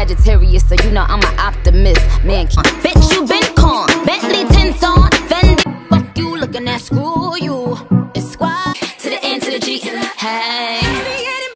Sagittarius, so you know I'm an optimist. Man, bitch, you been con. Bentley tints on. Fendi, fuck you, looking at screw you. It's squad to the end, to the G. Hey.